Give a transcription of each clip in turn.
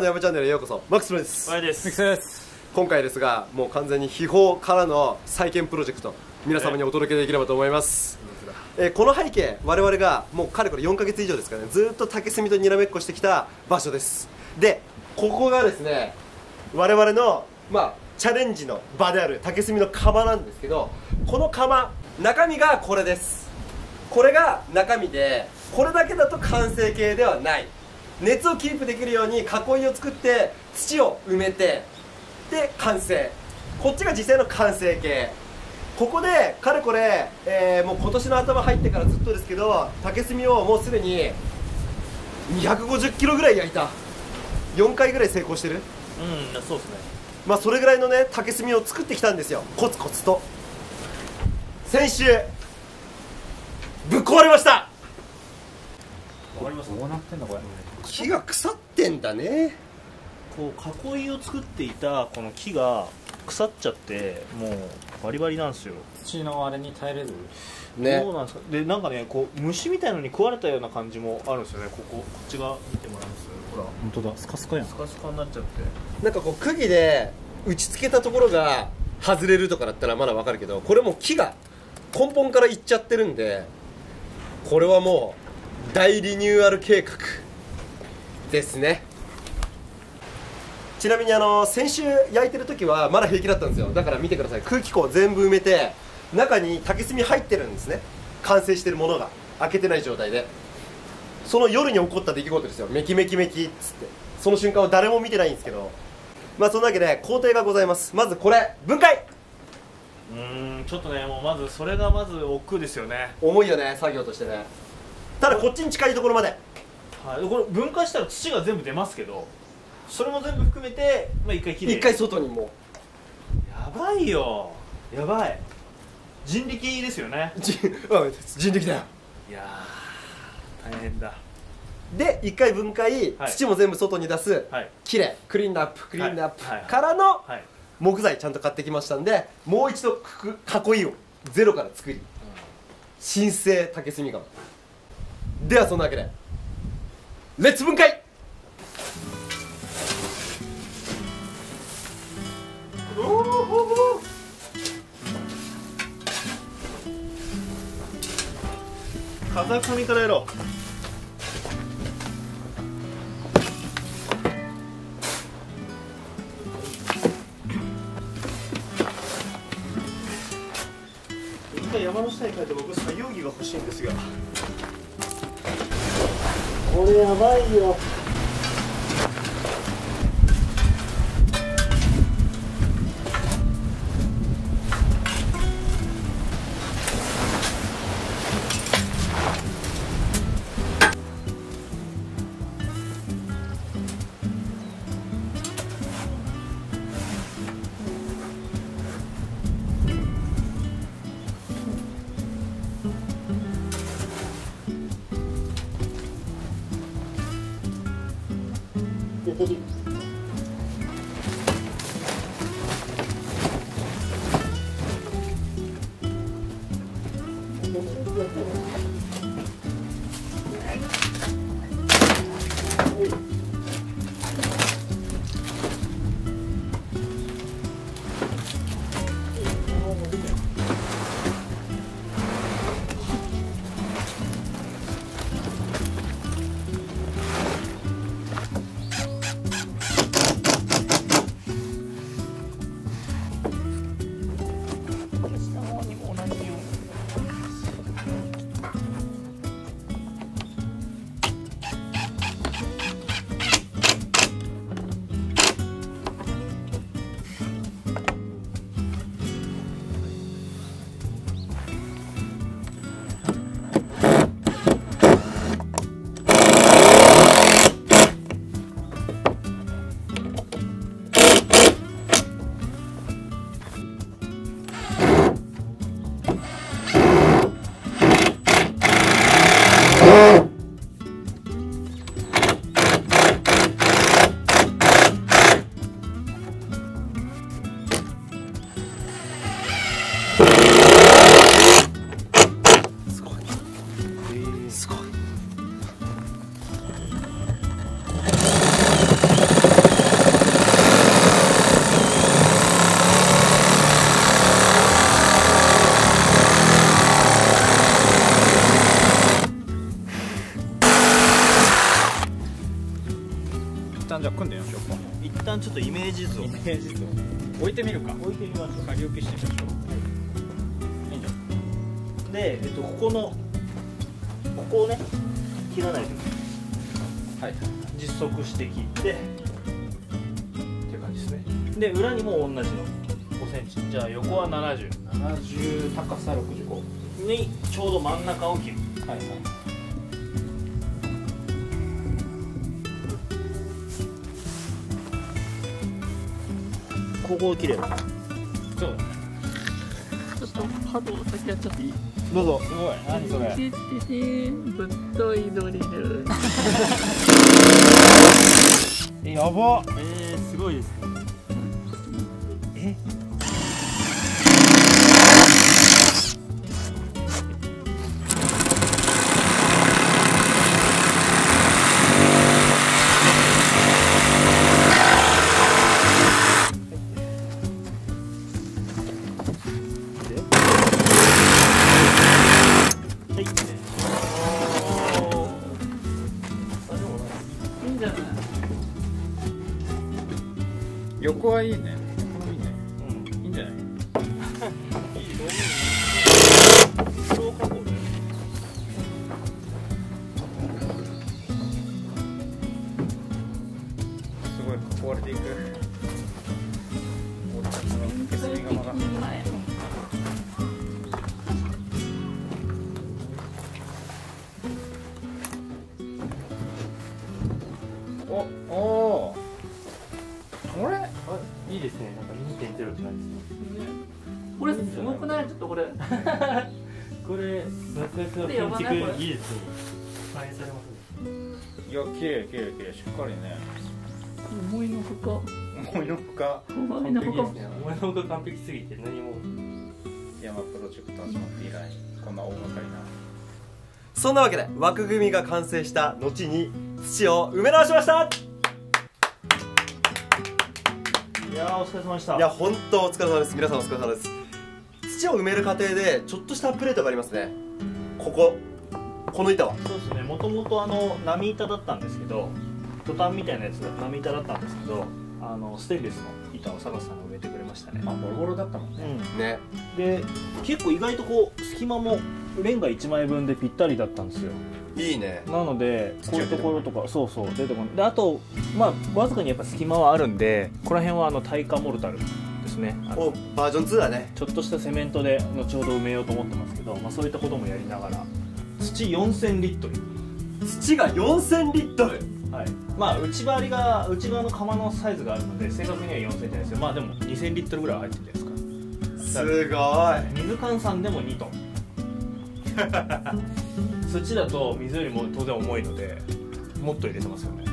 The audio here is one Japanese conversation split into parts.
の山チャンネルへようこそマックスプロですです。ミクです。今回ですがもう完全に秘宝からの再建プロジェクト皆様にお届けできればと思います。えーこの背景我々がもうかれこれ4ヶ月以上ですからねずーっと竹炭とにらめっこしてきた場所です。でここがですね我々のまあチャレンジの場である竹炭の窯なんですけどこの窯中身がこれです。これが中身でこれだけだと完成形ではない熱をキープできるように囲いを作って土を埋めてで完成。こっちが実際の完成形。ここでかれこれ、えーもう今年の頭入ってからずっとですけど竹炭をもうすでに250キロぐらい焼いた。4回ぐらい成功してる。うんそうですね。まあそれぐらいのね竹炭を作ってきたんですよ。コツコツと。先週ぶっ壊れましたどうなってんだこれ。木が腐ってんだね。こう囲いを作っていたこの木が腐っちゃってもうバリバリなんですよ。土のあれに耐えれる？ね。そうなんですか？でなんかねこう虫みたいのに食われたような感じもあるんですよね。こここっち側見てもらいます？ほら。本当だ。スカスカやん。スカスカになっちゃって。なんかこう釘で打ち付けたところが外れるとかだったらまだわかるけどこれもう木が根本からいっちゃってるんでこれはもう大リニューアル計画。ですね。ちなみにあの先週焼いてる時はまだ平気だったんですよ。だから見てください。空気口全部埋めて中に竹炭入ってるんですね。完成してるものが。開けてない状態で。その夜に起こった出来事ですよ。メキメキメキっつって。その瞬間は誰も見てないんですけど。まあそんなわけで工程がございます。まずこれ。分解。うーんちょっとねもうまずそれがまず億劫ですよね。重いよね作業としてねただこっちに近いところまで。はい。これ分解したら土が全部出ますけどそれも全部含めてまあ一回きれい。一回外にも。やばいよ。やばい。人力ですよね。う人力だよ。いやー大変だ。で一回分解、はい。土も全部外に出す、はい。きれい。クリーンアップクリーンアップ、はい。はい。からのはい。木材ちゃんと買ってきましたんでもう一度囲いをゼロから作り。新生竹炭窯ではそんなわけでレッツ分解。風上からやろう。一回山の下に帰って僕作業着が欲しいんですが。これやばいよ。下 Oh! じゃあ組んでみましょうか。一旦ちょっとイメージ図を。イメージ図を。置いてみるか。置いてみましょう。仮置きしてみましょう。いいで、えっと、ここのここをね切らないとはい。実測して切って。っていう感じですね。で裏にも同じの。5センチ。じゃあ横は70 70高さ65にちょうど真ん中を切る。はいはいここを切ればそう。ちょっと角を先やっちゃっていい？どうぞ。すごい。何それ。ぶっといドリルやばえー、すごいですね横はいいね。横いいね。うんいいんじゃない？そう加工ですごい囲われていく。俺たちの受け継ぎ釜が。前おおー。あれ？いいですね。なんか2.0って感じですね。これすごくない？ちょっとこれ。これ爆薬の建築技術に反映されますいや綺麗綺麗綺麗しっかりね。思いのほか。思いのほか。思いのほか。ねお前の方が完璧すぎて何も。山プロジェクト始まって以来こんな大掛かりな。そんなわけで枠組みが完成した後に土を埋め直しましたいやーお疲れ様でした。いや本当お疲れ様です。皆さんお疲れ様です。土を埋める過程でちょっとしたアップデートがありますね。ここ。この板は。そうですね。もともとあの波板だったんですけどトタンみたいなやつが波板だったんですけどあのステンレスの板を坂さんが埋めてくれましたね。まあボロボロだったもんね。うん。ね。で結構意外とこう隙間もレンガ1枚分でぴったりだったんですよいいね。なのでこういうところとかそうそう出てこない。であとまあわずかにやっぱ隙間はあるんでこの辺はあの耐火モルタルですね。おバージョン2だね。ちょっとしたセメントで後ほど埋めようと思ってますけど、まあ、そういったこともやりながら。土4000リットル。土が4000リットル？はい。まあ内回りが内側の釜のサイズがあるので正確には4000じゃないですよ。まあでも2000リットルぐらいは入ってるじゃないですか。すごい。水換算でも2トン 土だと水よりも当然重いのでもっと入れてますよね。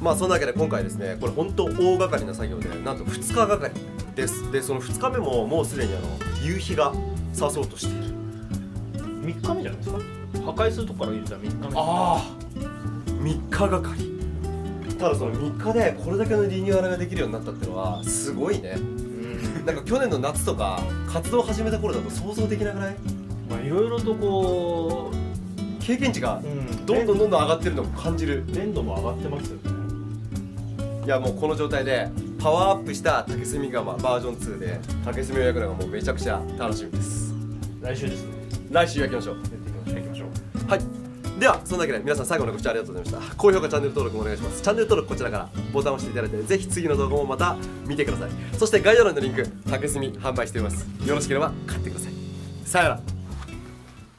まあそんなわけで今回ですねこれ本当大掛かりな作業でなんと2日がかりです。でその2日目ももうすでにあの夕日が差そうとしている。3日目じゃないですか？破壊するとこから入れたら3日目。ああ。3日がかり。ただその3日でこれだけのリニューアルができるようになったっていうのはすごいね。うん。なんか去年の夏とか活動を始めた頃だと想像できなくない？まあいろいろとこ経験値がどんどんどんどん上がってるのを感じる。連度も上がってますよね。いやもうこの状態でパワーアップした竹炭釜バージョン2で竹炭を焼くのがもうめちゃくちゃ楽しみです。来週ですね。来週焼きましょう。やっていきましょう。はい。ではそんなわけで皆さん最後までご視聴ありがとうございました。高評価チャンネル登録もお願いします。チャンネル登録こちらからボタンを押していただいてぜひ次の動画もまた見てください。そして概要欄のリンク竹炭販売しています。よろしければ買ってください。さよなら